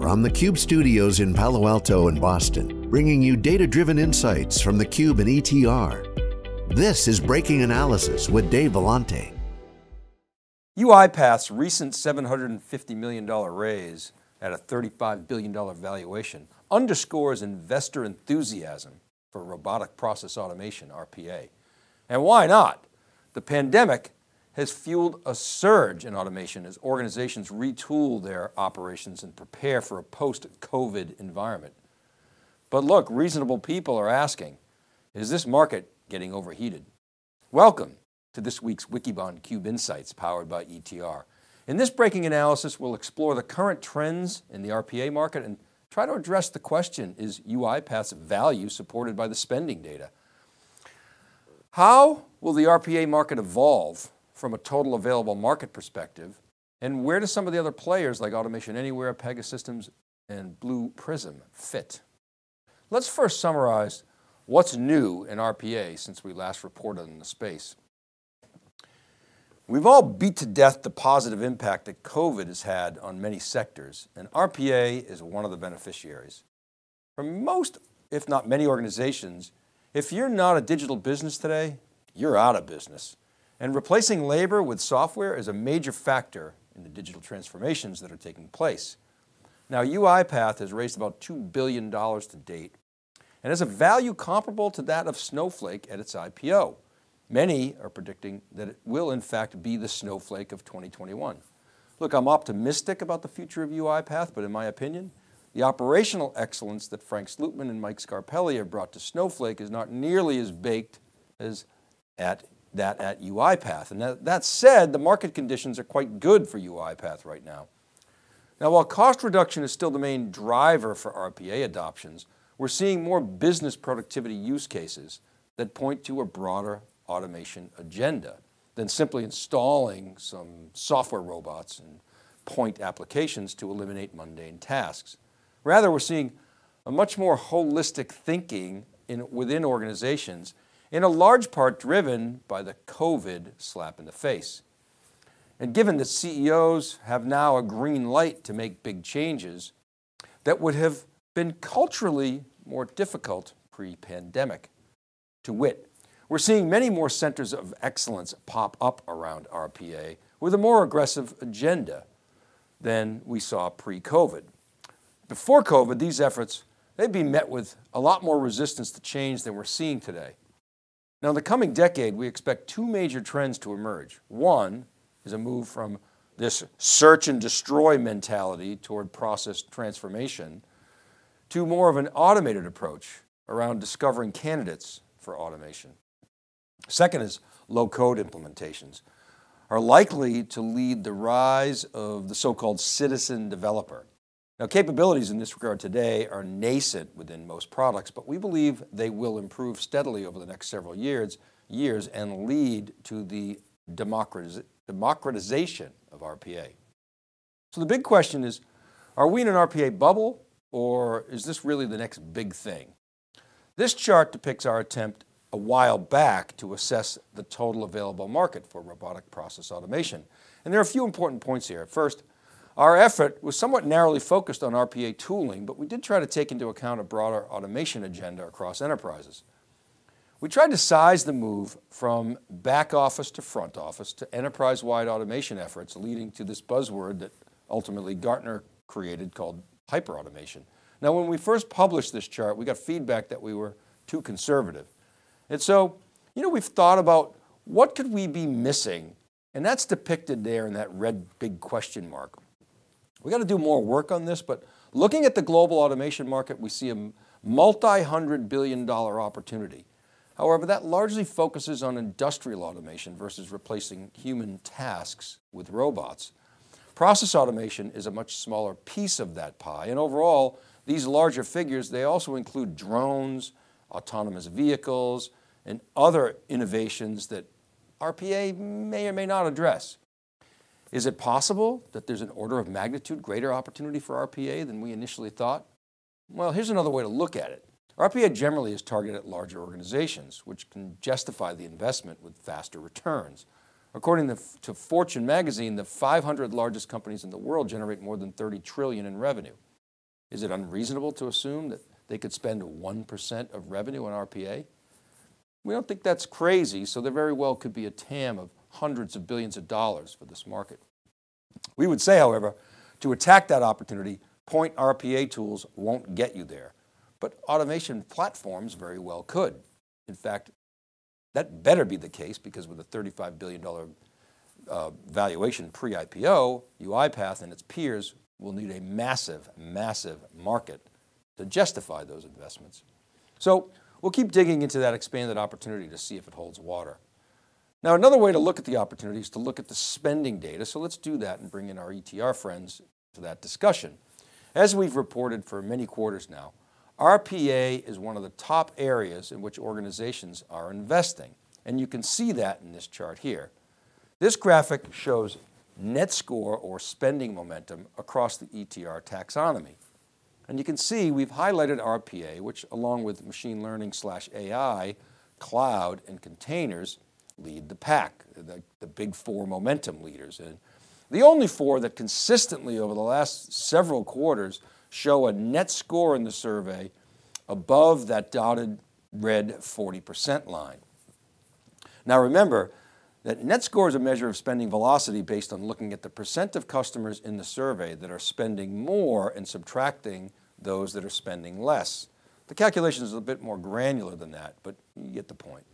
from the Cube studios in Palo Alto and Boston, bringing you data driven insights from the Cube and ETR. This is Breaking Analysis with Dave Vellante. UiPath's recent $750 million raise at a $35 billion valuation underscores investor enthusiasm for robotic process automation, RPA. And why not? The pandemic has fueled a surge in automation as organizations retool their operations and prepare for a post-COVID environment. But look, reasonable people are asking, is this market getting overheated? Welcome to this week's Wikibon Cube Insights powered by ETR. In this breaking analysis, we'll explore the current trends in the RPA market and try to address the question, is UiPath's value supported by the spending data? How will the RPA market evolve from a total available market perspective? And where do some of the other players like Automation Anywhere, Pegasystems, and Blue Prism fit? Let's first summarize what's new in RPA since we last reported in the space. We've all beat to death the positive impact that COVID has had on many sectors, and RPA is one of the beneficiaries. For most, if not many organizations, if you're not a digital business today, you're out of business. And replacing labor with software is a major factor in the digital transformations that are taking place. Now UiPath has raised about $2 billion to date and has a value comparable to that of Snowflake at its IPO. Many are predicting that it will in fact be the snowflake of 2021. Look, I'm optimistic about the future of UiPath, but in my opinion, the operational excellence that Frank Slootman and Mike Scarpelli have brought to Snowflake is not nearly as baked as at that at UiPath. And that, that said, the market conditions are quite good for UiPath right now. Now, while cost reduction is still the main driver for RPA adoptions, we're seeing more business productivity use cases that point to a broader automation agenda than simply installing some software robots and point applications to eliminate mundane tasks. Rather, we're seeing a much more holistic thinking in, within organizations in a large part driven by the COVID slap in the face. And given that CEOs have now a green light to make big changes that would have been culturally more difficult pre-pandemic. To wit, we're seeing many more centers of excellence pop up around RPA with a more aggressive agenda than we saw pre-COVID. Before COVID, these efforts, they'd be met with a lot more resistance to change than we're seeing today. Now in the coming decade, we expect two major trends to emerge. One is a move from this search and destroy mentality toward process transformation to more of an automated approach around discovering candidates for automation. Second is low code implementations are likely to lead the rise of the so-called citizen developer. Now capabilities in this regard today are nascent within most products, but we believe they will improve steadily over the next several years, years and lead to the democratiz democratization of RPA. So the big question is, are we in an RPA bubble or is this really the next big thing? This chart depicts our attempt a while back to assess the total available market for robotic process automation. And there are a few important points here. First, our effort was somewhat narrowly focused on RPA tooling, but we did try to take into account a broader automation agenda across enterprises. We tried to size the move from back office to front office to enterprise-wide automation efforts leading to this buzzword that ultimately Gartner created called hyperautomation. Now when we first published this chart, we got feedback that we were too conservative. And so, you know, we've thought about what could we be missing? And that's depicted there in that red big question mark. We got to do more work on this, but looking at the global automation market, we see a multi-hundred billion dollar opportunity. However, that largely focuses on industrial automation versus replacing human tasks with robots. Process automation is a much smaller piece of that pie. And overall, these larger figures, they also include drones, autonomous vehicles, and other innovations that RPA may or may not address. Is it possible that there's an order of magnitude greater opportunity for RPA than we initially thought? Well, here's another way to look at it. RPA generally is targeted at larger organizations, which can justify the investment with faster returns. According to, Fortune magazine, the 500 largest companies in the world generate more than 30 trillion in revenue. Is it unreasonable to assume that they could spend 1% of revenue on RPA? We don't think that's crazy, so there very well could be a TAM of hundreds of billions of dollars for this market. We would say, however, to attack that opportunity, point RPA tools won't get you there, but automation platforms very well could. In fact, that better be the case because with a $35 billion uh, valuation pre-IPO, UiPath and its peers will need a massive, massive market to justify those investments. So we'll keep digging into that expanded opportunity to see if it holds water. Now, another way to look at the opportunity is to look at the spending data. So let's do that and bring in our ETR friends to that discussion. As we've reported for many quarters now, RPA is one of the top areas in which organizations are investing. And you can see that in this chart here. This graphic shows net score or spending momentum across the ETR taxonomy. And you can see we've highlighted RPA, which along with machine learning slash AI, cloud and containers lead the pack, the, the big four momentum leaders. And the only four that consistently over the last several quarters show a net score in the survey above that dotted red 40% line. Now remember that net score is a measure of spending velocity based on looking at the percent of customers in the survey that are spending more and subtracting those that are spending less. The calculation is a bit more granular than that, but you get the point.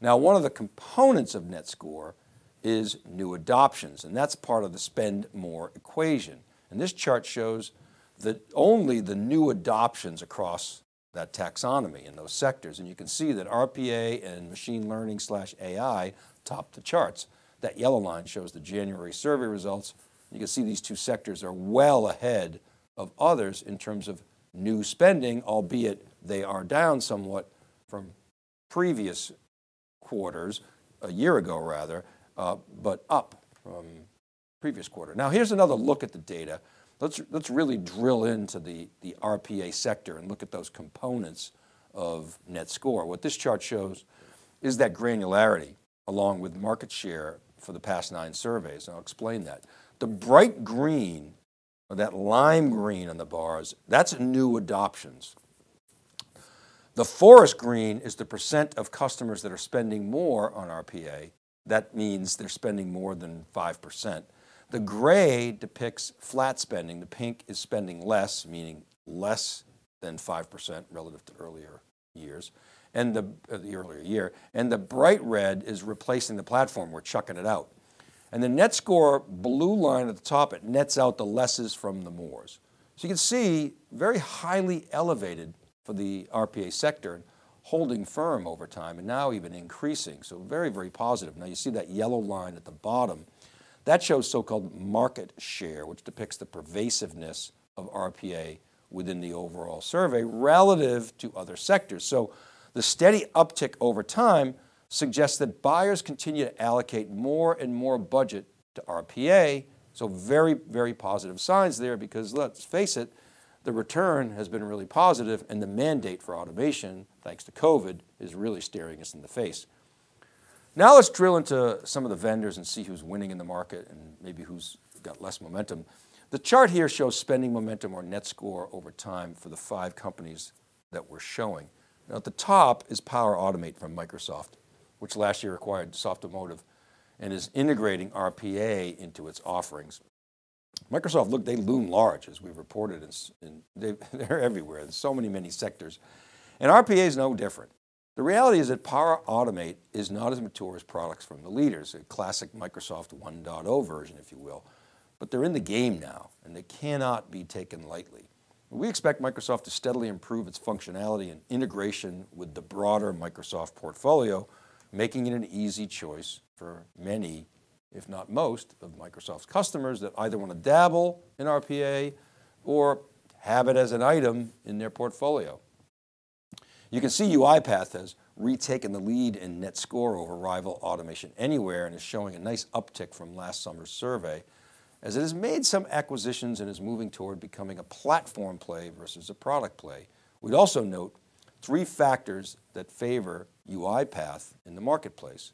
Now, one of the components of net score is new adoptions, and that's part of the spend more equation. And this chart shows that only the new adoptions across that taxonomy in those sectors. And you can see that RPA and machine learning slash AI top the charts. That yellow line shows the January survey results. You can see these two sectors are well ahead of others in terms of new spending, albeit they are down somewhat from previous quarters, a year ago rather, uh, but up from previous quarter. Now here's another look at the data. Let's, let's really drill into the, the RPA sector and look at those components of net score. What this chart shows is that granularity along with market share for the past nine surveys. And I'll explain that. The bright green, or that lime green on the bars, that's new adoptions. The forest green is the percent of customers that are spending more on RPA. That means they're spending more than 5%. The gray depicts flat spending. The pink is spending less, meaning less than 5% relative to earlier years and the, uh, the earlier year. And the bright red is replacing the platform. We're chucking it out. And the net score blue line at the top, it nets out the lesses from the mores. So you can see very highly elevated for the RPA sector, holding firm over time and now even increasing. So very, very positive. Now you see that yellow line at the bottom. That shows so-called market share, which depicts the pervasiveness of RPA within the overall survey relative to other sectors. So the steady uptick over time suggests that buyers continue to allocate more and more budget to RPA. So very, very positive signs there because let's face it, the return has been really positive and the mandate for automation, thanks to COVID, is really staring us in the face. Now let's drill into some of the vendors and see who's winning in the market and maybe who's got less momentum. The chart here shows spending momentum or net score over time for the five companies that we're showing. Now at the top is Power Automate from Microsoft, which last year acquired Softomotive and is integrating RPA into its offerings. Microsoft, look, they loom large as we've reported, and they, they're everywhere. in so many, many sectors. And RPA is no different. The reality is that Power Automate is not as mature as products from the leaders, a classic Microsoft 1.0 version, if you will. But they're in the game now, and they cannot be taken lightly. We expect Microsoft to steadily improve its functionality and integration with the broader Microsoft portfolio, making it an easy choice for many if not most, of Microsoft's customers that either want to dabble in RPA or have it as an item in their portfolio. You can see UiPath has retaken the lead in net score over rival Automation Anywhere and is showing a nice uptick from last summer's survey as it has made some acquisitions and is moving toward becoming a platform play versus a product play. We'd also note three factors that favor UiPath in the marketplace.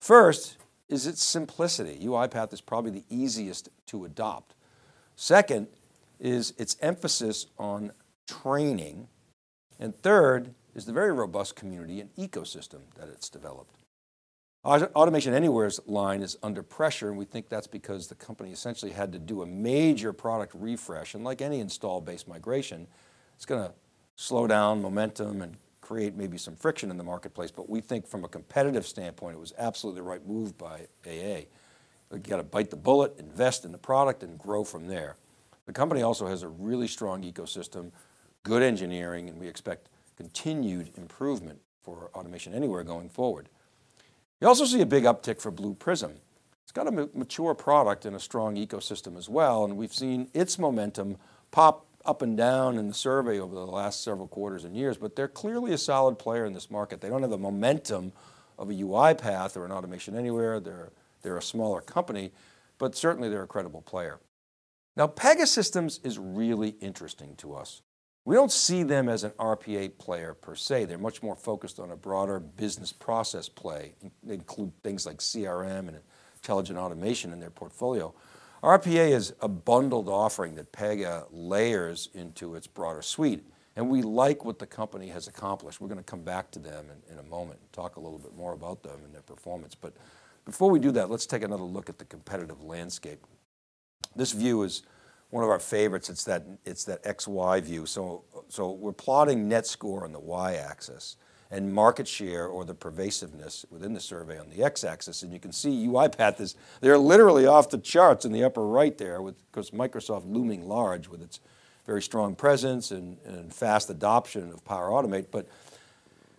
First, is its simplicity. UiPath is probably the easiest to adopt. Second, is its emphasis on training. And third is the very robust community and ecosystem that it's developed. Automation Anywhere's line is under pressure and we think that's because the company essentially had to do a major product refresh and like any install based migration, it's going to slow down momentum and create maybe some friction in the marketplace, but we think from a competitive standpoint, it was absolutely the right move by AA. You got to bite the bullet, invest in the product and grow from there. The company also has a really strong ecosystem, good engineering, and we expect continued improvement for Automation Anywhere going forward. You also see a big uptick for Blue Prism. It's got a mature product and a strong ecosystem as well, and we've seen its momentum pop up and down in the survey over the last several quarters and years, but they're clearly a solid player in this market. They don't have the momentum of a UiPath or an Automation Anywhere. They're, they're a smaller company, but certainly they're a credible player. Now Pegasystems is really interesting to us. We don't see them as an RPA player per se. They're much more focused on a broader business process play. They include things like CRM and intelligent automation in their portfolio. RPA is a bundled offering that Pega layers into its broader suite. And we like what the company has accomplished. We're going to come back to them in, in a moment and talk a little bit more about them and their performance. But before we do that, let's take another look at the competitive landscape. This view is one of our favorites. It's that, it's that XY view. So, so we're plotting net score on the Y axis and market share or the pervasiveness within the survey on the x-axis. And you can see UiPath is, they're literally off the charts in the upper right there with, because Microsoft looming large with its very strong presence and, and fast adoption of Power Automate. But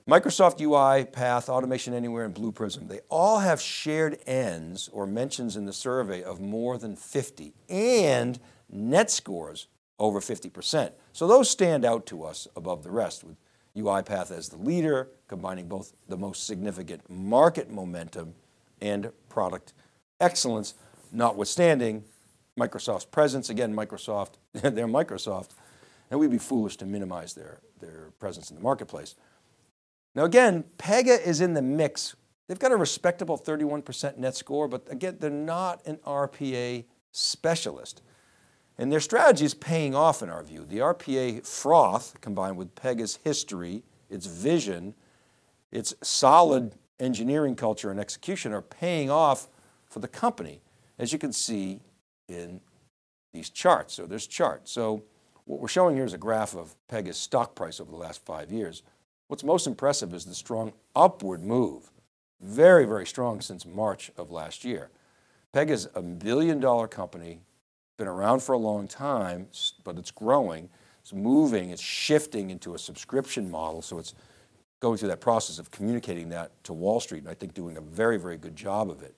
Microsoft UiPath, Automation Anywhere, and Blue Prism, they all have shared Ns or mentions in the survey of more than 50 and net scores over 50%. So those stand out to us above the rest with UiPath as the leader, combining both the most significant market momentum and product excellence, notwithstanding Microsoft's presence. Again, Microsoft, they're Microsoft, and we'd be foolish to minimize their, their presence in the marketplace. Now again, Pega is in the mix. They've got a respectable 31% net score, but again, they're not an RPA specialist. And their strategy is paying off in our view. The RPA froth combined with Pega's history, its vision, its solid engineering culture and execution are paying off for the company, as you can see in these charts. So there's charts. So what we're showing here is a graph of Pega's stock price over the last five years. What's most impressive is the strong upward move. Very, very strong since March of last year. Pega's a billion dollar company been around for a long time, but it's growing, it's moving, it's shifting into a subscription model. So it's going through that process of communicating that to Wall Street and I think doing a very, very good job of it.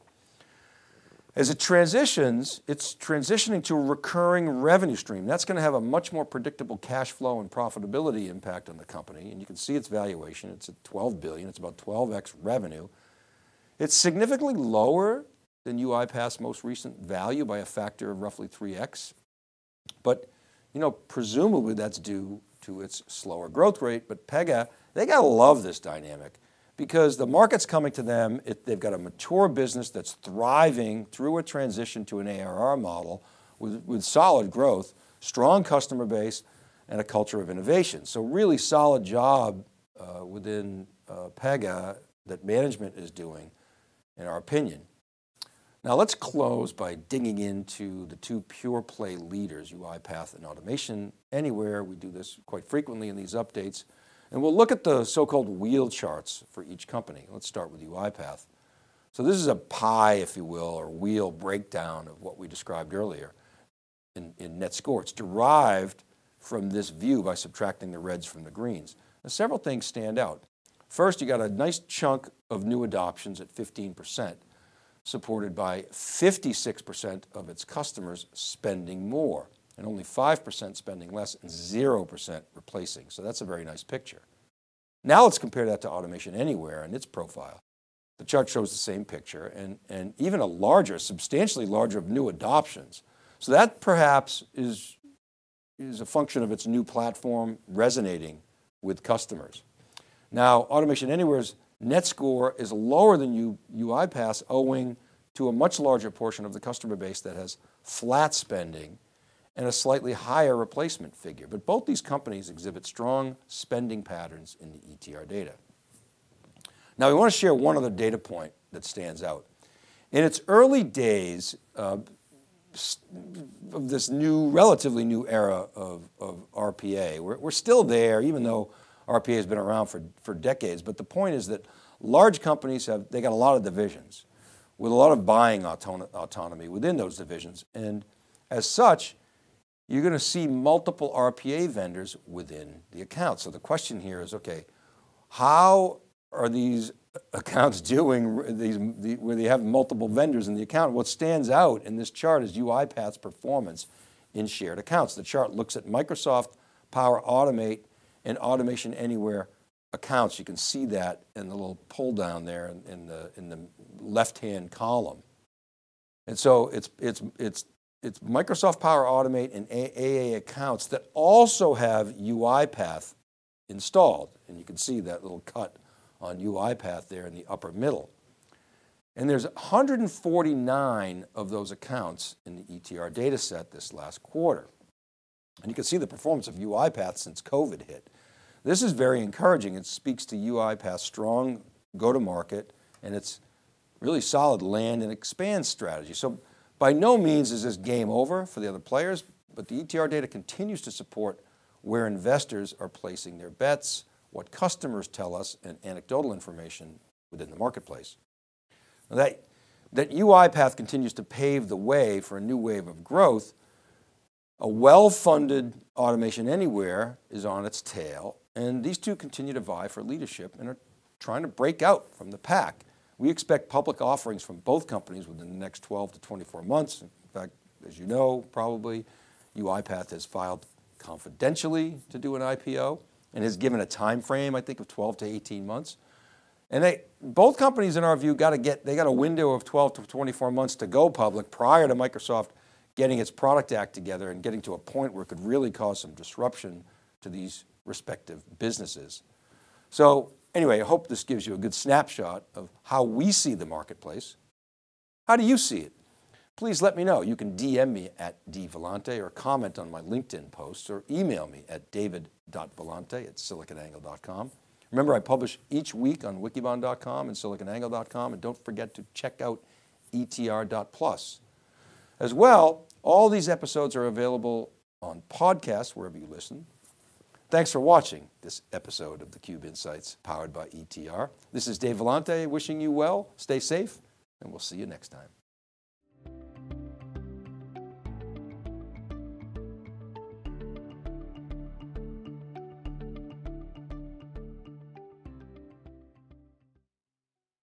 As it transitions, it's transitioning to a recurring revenue stream. That's going to have a much more predictable cash flow and profitability impact on the company. And you can see its valuation, it's at 12 billion, it's about 12X revenue. It's significantly lower than UiPath's most recent value by a factor of roughly 3X. But you know, presumably that's due to its slower growth rate, but Pega, they got to love this dynamic because the market's coming to them, it, they've got a mature business that's thriving through a transition to an ARR model with, with solid growth, strong customer base, and a culture of innovation. So really solid job uh, within uh, Pega that management is doing, in our opinion. Now let's close by digging into the two pure play leaders, UiPath and Automation Anywhere. We do this quite frequently in these updates. And we'll look at the so-called wheel charts for each company. Let's start with UiPath. So this is a pie, if you will, or wheel breakdown of what we described earlier in, in net score. It's derived from this view by subtracting the reds from the greens. Now several things stand out. First, you got a nice chunk of new adoptions at 15% supported by 56% of its customers spending more and only 5% spending less and 0% replacing. So that's a very nice picture. Now let's compare that to Automation Anywhere and its profile. The chart shows the same picture and, and even a larger, substantially larger of new adoptions. So that perhaps is, is a function of its new platform resonating with customers. Now Automation Anywhere's net score is lower than U, UiPath owing to a much larger portion of the customer base that has flat spending and a slightly higher replacement figure. But both these companies exhibit strong spending patterns in the ETR data. Now we want to share one other data point that stands out. In its early days uh, of this new, relatively new era of, of RPA, we're, we're still there even though RPA has been around for, for decades, but the point is that large companies have, they got a lot of divisions with a lot of buying autonomy within those divisions. And as such, you're going to see multiple RPA vendors within the account. So the question here is, okay, how are these accounts doing these, the, where they have multiple vendors in the account? What stands out in this chart is UiPath's performance in shared accounts. The chart looks at Microsoft Power Automate and Automation Anywhere accounts. You can see that in the little pull down there in, in the, in the left-hand column. And so it's, it's, it's it's Microsoft Power Automate and AA accounts that also have UiPath installed. And you can see that little cut on UiPath there in the upper middle. And there's 149 of those accounts in the ETR data set this last quarter. And you can see the performance of UiPath since COVID hit. This is very encouraging. It speaks to UiPath's strong go-to-market and its really solid land and expand strategy. So by no means is this game over for the other players, but the ETR data continues to support where investors are placing their bets, what customers tell us, and anecdotal information within the marketplace. Now that, that UiPath continues to pave the way for a new wave of growth, a well-funded Automation Anywhere is on its tail, and these two continue to vie for leadership and are trying to break out from the pack. We expect public offerings from both companies within the next 12 to 24 months. In fact, as you know, probably UiPath has filed confidentially to do an IPO and has given a time frame, I think of 12 to 18 months. And they, both companies in our view got to get, they got a window of 12 to 24 months to go public prior to Microsoft getting its product act together and getting to a point where it could really cause some disruption to these respective businesses. So Anyway, I hope this gives you a good snapshot of how we see the marketplace. How do you see it? Please let me know. You can DM me at dvellante or comment on my LinkedIn posts or email me at david.vellante at siliconangle.com. Remember, I publish each week on wikibon.com and siliconangle.com, and don't forget to check out etr.plus. As well, all these episodes are available on podcasts wherever you listen, Thanks for watching this episode of theCUBE Insights powered by ETR. This is Dave Vellante wishing you well, stay safe, and we'll see you next time.